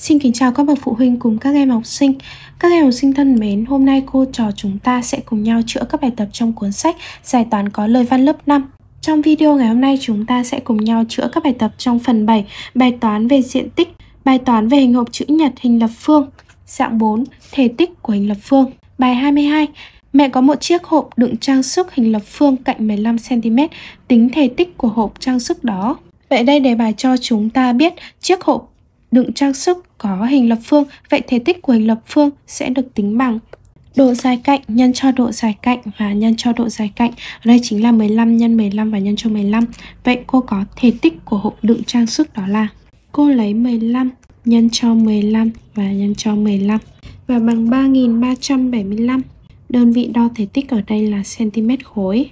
Xin kính chào các bậc phụ huynh cùng các em học sinh. Các em học sinh thân mến, hôm nay cô trò chúng ta sẽ cùng nhau chữa các bài tập trong cuốn sách Giải toán có lời văn lớp 5. Trong video ngày hôm nay chúng ta sẽ cùng nhau chữa các bài tập trong phần 7, bài toán về diện tích, bài toán về hình hộp chữ nhật hình lập phương, dạng 4, thể tích của hình lập phương. Bài 22, Mẹ có một chiếc hộp đựng trang sức hình lập phương cạnh 15cm, tính thể tích của hộp trang sức đó. Vậy đây đề bài cho chúng ta biết chiếc hộp đựng trang sức có hình lập phương, vậy thể tích của hình lập phương sẽ được tính bằng độ dài cạnh nhân cho độ dài cạnh và nhân cho độ dài cạnh. Ở đây chính là 15 nhân 15 và nhân cho 15. Vậy cô có thể tích của hộp đựng trang sức đó là cô lấy 15 nhân cho 15 và nhân cho 15 và bằng 3375. Đơn vị đo thể tích ở đây là cm khối.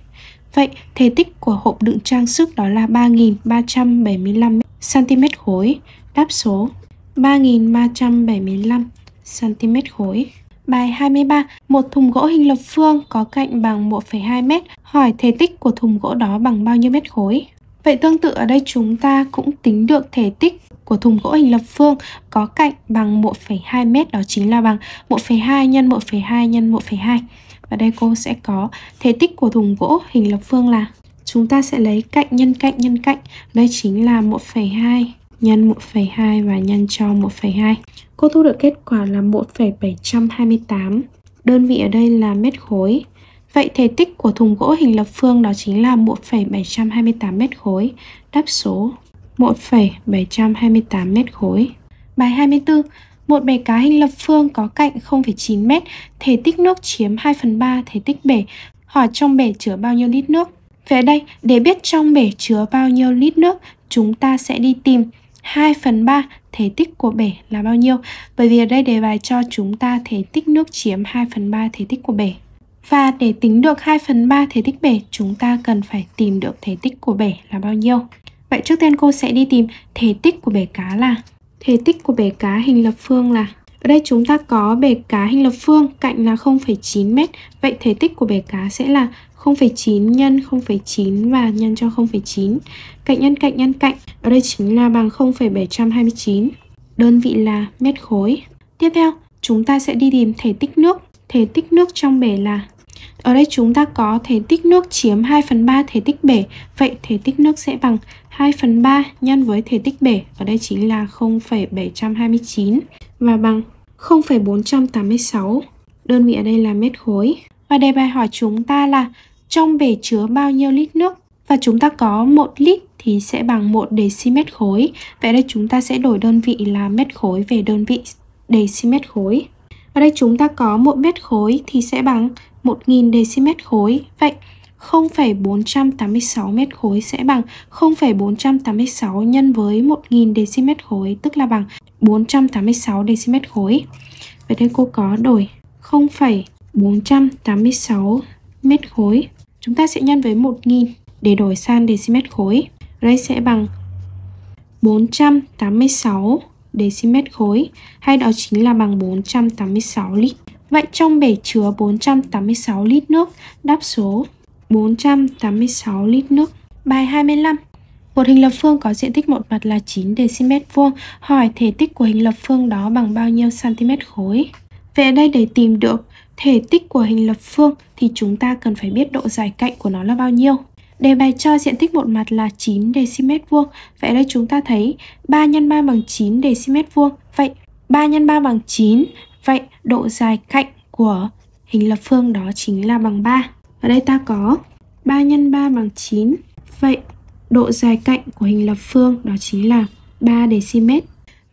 Vậy thể tích của hộp đựng trang sức đó là 3375 cm khối. Đáp số 3375 cm khối. Bài 23, một thùng gỗ hình lập phương có cạnh bằng 1,2 m, hỏi thể tích của thùng gỗ đó bằng bao nhiêu mét khối? Vậy tương tự ở đây chúng ta cũng tính được thể tích của thùng gỗ hình lập phương có cạnh bằng 1,2 m đó chính là bằng 1,2 nhân 1,2 nhân 1,2. Và đây cô sẽ có thể tích của thùng gỗ hình lập phương là chúng ta sẽ lấy cạnh nhân cạnh nhân cạnh. Đây chính là 1,2 nhân 1,2 và nhân cho 1,2. Cô thu được kết quả là 1,728. Đơn vị ở đây là mét khối. Vậy thể tích của thùng gỗ hình lập phương đó chính là 1,728 mét khối. Đáp số 1,728 mét khối. Bài 24. Một bể cá hình lập phương có cạnh 0,9 mét, thể tích nước chiếm 2 phần 3 thể tích bể. Hỏi trong bể chứa bao nhiêu lít nước? Về đây, để biết trong bể chứa bao nhiêu lít nước, chúng ta sẽ đi tìm 2 phần 3 thể tích của bể là bao nhiêu? Bởi vì ở đây đề bài cho chúng ta thể tích nước chiếm 2 phần 3 thể tích của bể. Và để tính được 2 phần 3 thể tích bể, chúng ta cần phải tìm được thể tích của bể là bao nhiêu. Vậy trước tiên cô sẽ đi tìm thể tích của bể cá là Thể tích của bể cá hình lập phương là Ở đây chúng ta có bể cá hình lập phương cạnh là 0,9 m. Vậy thể tích của bể cá sẽ là 0,9 nhân 0,9 và nhân cho 0,9 Cạnh nhân cạnh nhân cạnh. Ở đây chính là bằng 0,729 Đơn vị là mét khối. Tiếp theo chúng ta sẽ đi tìm thể tích nước. Thể tích nước trong bể là? Ở đây chúng ta có thể tích nước chiếm 2 phần 3 thể tích bể. Vậy thể tích nước sẽ bằng 2 phần 3 nhân với thể tích bể. Ở đây chính là 0,729 Và bằng 0,486 Đơn vị ở đây là mét khối. Và đề bài hỏi chúng ta là trong bể chứa bao nhiêu lít nước và chúng ta có 1 lít thì sẽ bằng 1 dm khối. Vậy đây chúng ta sẽ đổi đơn vị là mét khối về đơn vị dm khối. Ở đây chúng ta có 1 mét khối thì sẽ bằng 1.000 dm khối. Vậy 0,486 mét khối sẽ bằng 0,486 nhân với 1.000 dm khối tức là bằng 486 dm khối. Vậy đây cô có đổi 0,486 mét khối Chúng ta sẽ nhân với 1000 để đổi sang decimet khối. Đây sẽ bằng 486 decimet khối hay đó chính là bằng 486 lít. Vậy trong bể chứa 486 lít nước, đáp số 486 lít nước. Bài 25. Một hình lập phương có diện tích một mặt là 9 decimet vuông, hỏi thể tích của hình lập phương đó bằng bao nhiêu cm khối? Về đây để tìm được thể tích của hình lập phương thì chúng ta cần phải biết độ dài cạnh của nó là bao nhiêu. Đề bài cho diện tích một mặt là 9 decimet vuông. Vậy đây chúng ta thấy 3 x 3 bằng 9 decimet vuông. Vậy 3 x 3 bằng 9. Vậy độ dài cạnh của hình lập phương đó chính là bằng 3. Ở đây ta có 3 x 3 bằng 9. Vậy độ dài cạnh của hình lập phương đó chính là 3 decimet.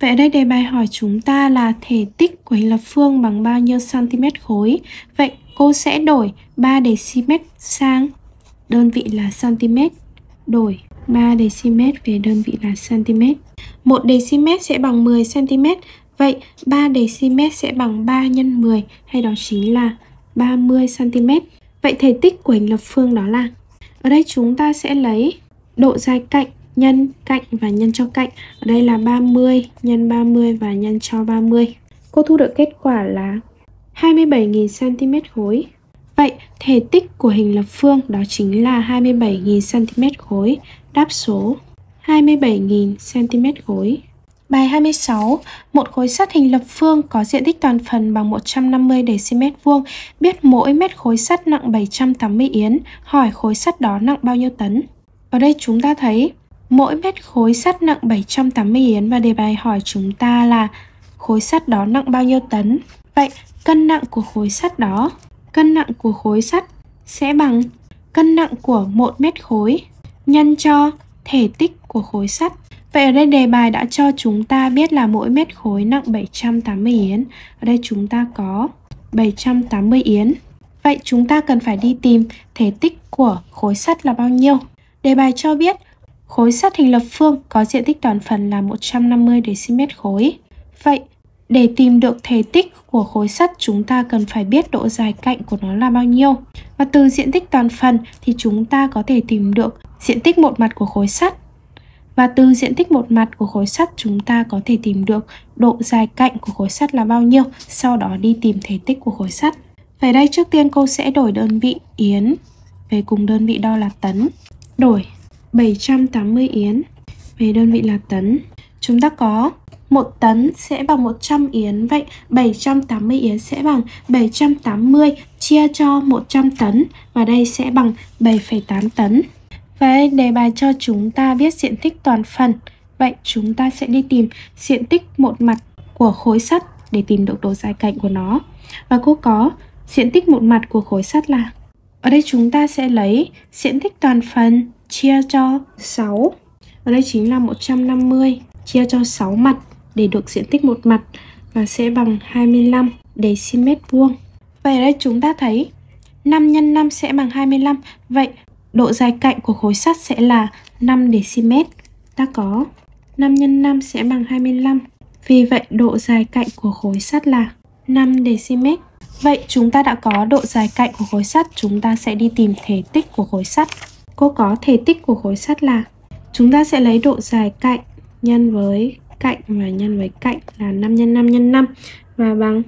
Vậy ở đây đề bài hỏi chúng ta là thể tích của hình lập phương bằng bao nhiêu cm khối. Vậy cô sẽ đổi 3 dm sang đơn vị là cm, đổi 3 dm về đơn vị là cm. 1 dm sẽ bằng 10 cm. Vậy 3 dm sẽ bằng 3 x 10 hay đó chính là 30 cm. Vậy thể tích của hình lập phương đó là Ở đây chúng ta sẽ lấy độ dài cạnh nhân cạnh và nhân cho cạnh. Ở đây là 30 nhân 30 và nhân cho 30. Cô thu được kết quả là 27.000 cm khối. Vậy thể tích của hình lập phương đó chính là 27.000 cm khối. Đáp số 27.000 cm khối. Bài 26, một khối sắt hình lập phương có diện tích toàn phần bằng 150 dm vuông, biết mỗi mét khối sắt nặng 780 yến, hỏi khối sắt đó nặng bao nhiêu tấn? Ở đây chúng ta thấy mỗi mét khối sắt nặng 780 yến và đề bài hỏi chúng ta là khối sắt đó nặng bao nhiêu tấn? Vậy cân nặng của khối sắt đó, cân nặng của khối sắt sẽ bằng cân nặng của một mét khối nhân cho thể tích của khối sắt. Vậy ở đây đề bài đã cho chúng ta biết là mỗi mét khối nặng 780 yến. Ở đây chúng ta có 780 yến. Vậy chúng ta cần phải đi tìm thể tích của khối sắt là bao nhiêu? Đề bài cho biết khối sắt hình lập phương có diện tích toàn phần là 150 dm khối. Vậy để tìm được thể tích của khối sắt chúng ta cần phải biết độ dài cạnh của nó là bao nhiêu. Và từ diện tích toàn phần thì chúng ta có thể tìm được diện tích một mặt của khối sắt. Và từ diện tích một mặt của khối sắt chúng ta có thể tìm được độ dài cạnh của khối sắt là bao nhiêu, sau đó đi tìm thể tích của khối sắt. Về đây trước tiên cô sẽ đổi đơn vị yến về cùng đơn vị đo là tấn. Đổi 780 yến. Về đơn vị là tấn. Chúng ta có 1 tấn sẽ bằng 100 yến Vậy 780 yến sẽ bằng 780 chia cho 100 tấn Và đây sẽ bằng 7,8 tấn. Và đề bài cho chúng ta biết diện tích toàn phần. Vậy chúng ta sẽ đi tìm diện tích một mặt của khối sắt để tìm được độ dài cạnh của nó. Và cô có diện tích một mặt của khối sắt là Ở đây chúng ta sẽ lấy diện tích toàn phần chia cho 6 Ở đây chính là 150 chia cho 6 mặt để được diện tích một mặt và sẽ bằng 25 dm vuông. Vậy ở đây chúng ta thấy 5 x 5 sẽ bằng 25. Vậy độ dài cạnh của khối sắt sẽ là 5 dm. Ta có 5 x 5 sẽ bằng 25. Vì vậy độ dài cạnh của khối sắt là 5 dm. Vậy chúng ta đã có độ dài cạnh của khối sắt, chúng ta sẽ đi tìm thể tích của khối sắt. Cô có thể tích của khối sắt là chúng ta sẽ lấy độ dài cạnh nhân với cạnh và nhân với cạnh là 5 x 5 x 5 và bằng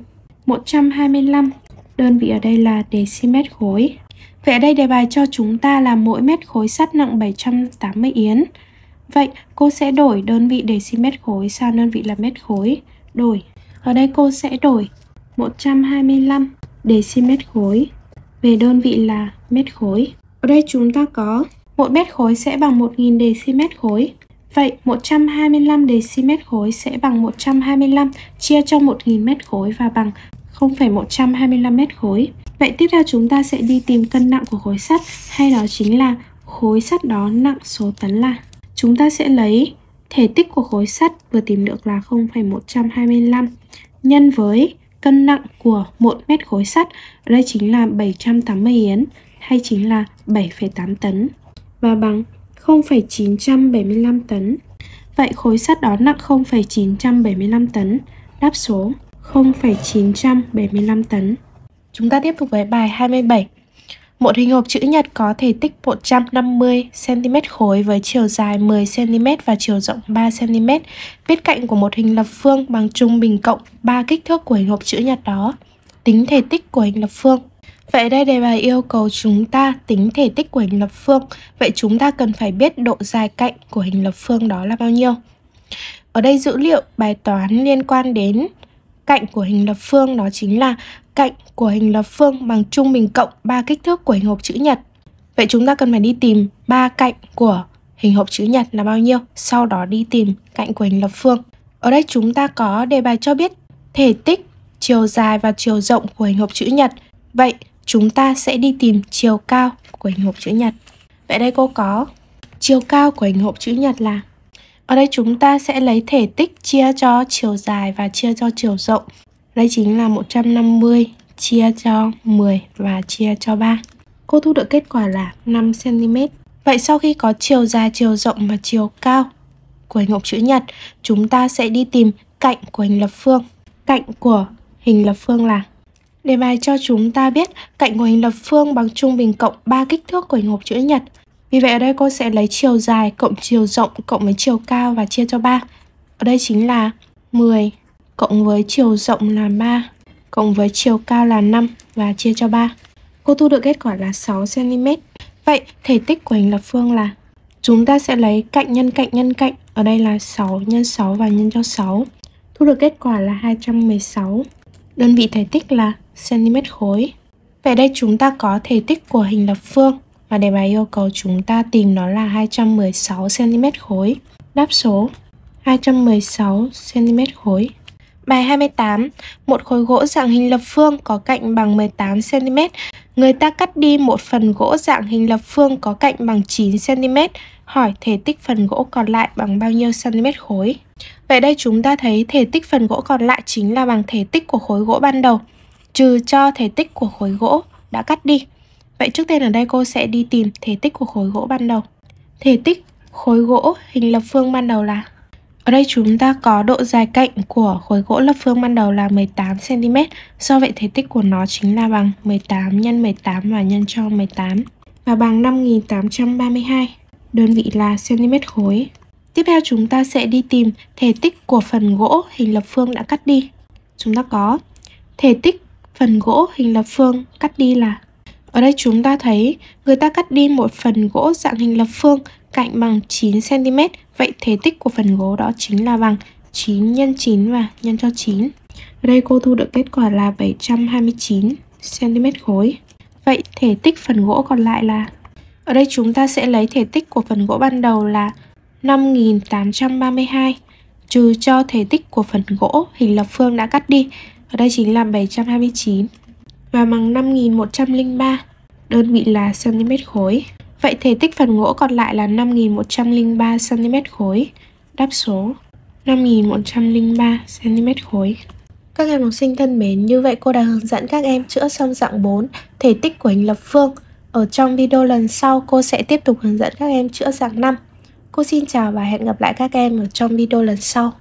125. Đơn vị ở đây là dm khối. Vậy ở đây đề bài cho chúng ta là mỗi mét khối sắt nặng 780 yến. Vậy cô sẽ đổi đơn vị dm khối sang đơn vị là mét khối. Đổi. Ở đây cô sẽ đổi 125 dm khối về đơn vị là mét khối. Ở đây chúng ta có 1 mét khối sẽ bằng 1000 dm khối. Vậy 125 dm khối sẽ bằng 125 chia cho 1000 mét khối và bằng 0,125 mét khối. Vậy tiếp theo chúng ta sẽ đi tìm cân nặng của khối sắt hay đó chính là khối sắt đó nặng số tấn là. Chúng ta sẽ lấy thể tích của khối sắt vừa tìm được là 0,125 nhân với cân nặng của 1 mét khối sắt, ở đây chính là 780 yến hay chính là 7,8 tấn và bằng 0,975 tấn. Vậy khối sắt đó nặng 0,975 tấn. Đáp số 0,975 tấn. Chúng ta tiếp tục với bài 27. Một hình hộp chữ nhật có thể tích 150 cm khối với chiều dài 10 cm và chiều rộng 3 cm. Viết cạnh của một hình lập phương bằng trung bình cộng 3 kích thước của hình hộp chữ nhật đó. Tính thể tích của hình lập phương. Vậy đây đề bài yêu cầu chúng ta tính thể tích của hình lập phương. Vậy chúng ta cần phải biết độ dài cạnh của hình lập phương đó là bao nhiêu. Ở đây dữ liệu bài toán liên quan đến cạnh của hình lập phương đó chính là cạnh của hình lập phương bằng trung bình cộng 3 kích thước của hình hộp chữ nhật. Vậy chúng ta cần phải đi tìm ba cạnh của hình hộp chữ nhật là bao nhiêu, sau đó đi tìm cạnh của hình lập phương. Ở đây chúng ta có đề bài cho biết thể tích, chiều dài và chiều rộng của hình hộp chữ nhật. Vậy chúng ta sẽ đi tìm chiều cao của hình hộp chữ nhật. Vậy đây cô có chiều cao của hình hộp chữ nhật là ở đây chúng ta sẽ lấy thể tích chia cho chiều dài và chia cho chiều rộng. Đây chính là 150 chia cho 10 và chia cho 3. Cô thu được kết quả là 5 cm. Vậy sau khi có chiều dài, chiều rộng và chiều cao của hình hộp chữ nhật, chúng ta sẽ đi tìm cạnh của hình lập phương. Cạnh của hình lập phương là Đề bài cho chúng ta biết cạnh của hình lập phương bằng trung bình cộng 3 kích thước của hình hộp chữ nhật. Vì vậy ở đây cô sẽ lấy chiều dài cộng chiều rộng cộng với chiều cao và chia cho 3. Ở đây chính là 10 cộng với chiều rộng là 3 cộng với chiều cao là 5 và chia cho 3. Cô thu được kết quả là 6 cm. Vậy thể tích của hình lập phương là Chúng ta sẽ lấy cạnh nhân cạnh nhân cạnh, ở đây là 6 nhân 6 và nhân cho 6. Thu được kết quả là 216. Đơn vị thể tích là cm khối. Vậy đây chúng ta có thể tích của hình lập phương và đề bài yêu cầu chúng ta tìm nó là 216 cm khối. Đáp số 216 cm khối. Bài 28, một khối gỗ dạng hình lập phương có cạnh bằng 18 cm. Người ta cắt đi một phần gỗ dạng hình lập phương có cạnh bằng 9 cm. Hỏi thể tích phần gỗ còn lại bằng bao nhiêu cm khối? Vậy đây chúng ta thấy thể tích phần gỗ còn lại chính là bằng thể tích của khối gỗ ban đầu, trừ cho thể tích của khối gỗ đã cắt đi. Vậy trước tiên ở đây cô sẽ đi tìm thể tích của khối gỗ ban đầu. Thể tích khối gỗ hình lập phương ban đầu là, ở đây chúng ta có độ dài cạnh của khối gỗ lập phương ban đầu là 18cm Do vậy thể tích của nó chính là bằng 18 nhân 18 và nhân cho 18 Và bằng 5832 Đơn vị là cm khối Tiếp theo chúng ta sẽ đi tìm thể tích của phần gỗ hình lập phương đã cắt đi Chúng ta có thể tích phần gỗ hình lập phương, cắt đi là. Ở đây chúng ta thấy, người ta cắt đi một phần gỗ dạng hình lập phương cạnh bằng 9cm Vậy thể tích của phần gỗ đó chính là bằng 9 nhân 9 và nhân cho 9 Ở đây cô thu được kết quả là 729 cm khối. Vậy thể tích phần gỗ còn lại là? Ở đây chúng ta sẽ lấy thể tích của phần gỗ ban đầu là 5832 Trừ cho thể tích của phần gỗ hình lập phương đã cắt đi ở đây chính là 729 Và bằng 5103 Đơn vị là cm khối Vậy thể tích phần gỗ còn lại là 5103 cm khối. Đáp số 5103 cm khối. Các em học sinh thân mến, như vậy cô đã hướng dẫn các em chữa xong dạng 4, thể tích của hình lập phương. Ở trong video lần sau, cô sẽ tiếp tục hướng dẫn các em chữa dạng 5. Cô xin chào và hẹn gặp lại các em ở trong video lần sau.